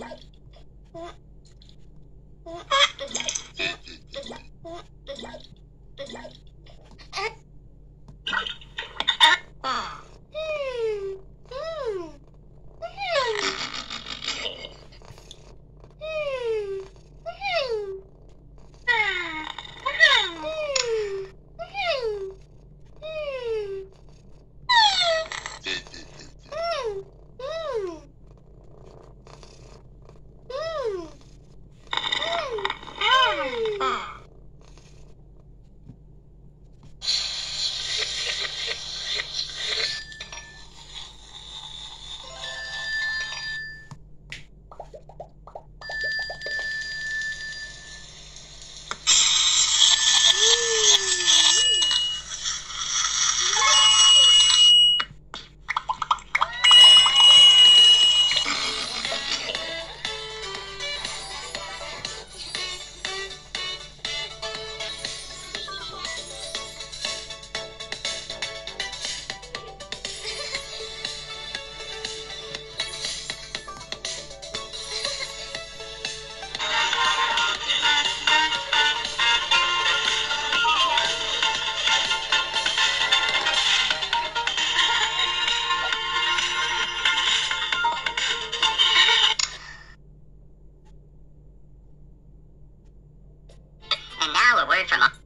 Yeah. Arizona.